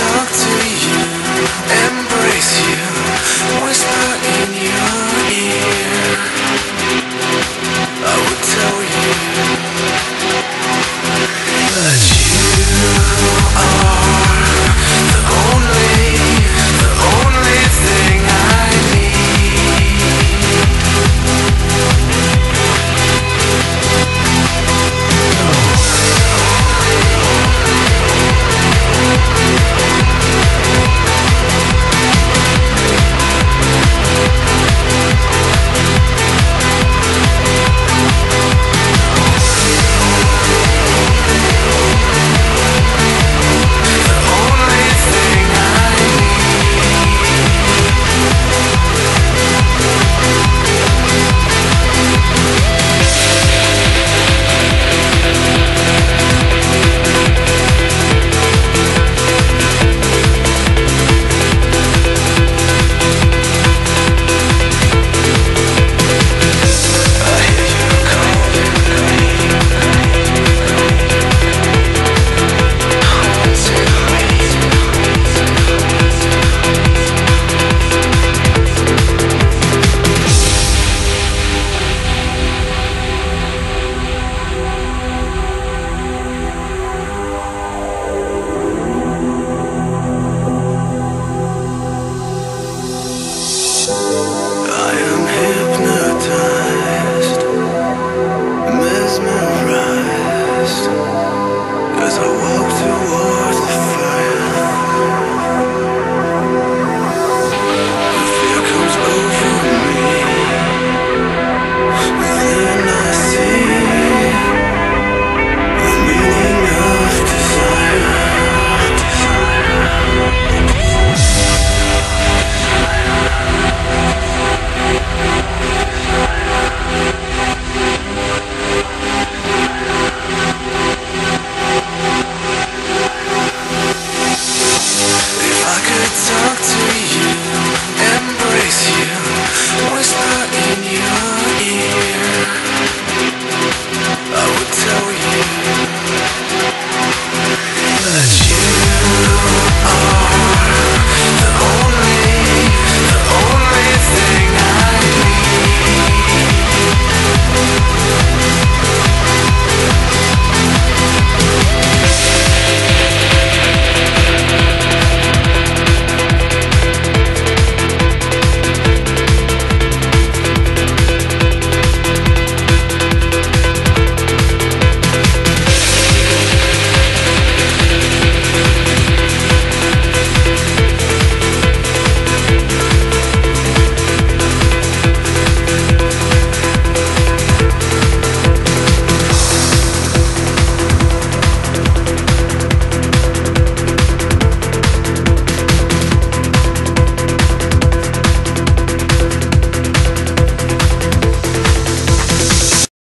talk to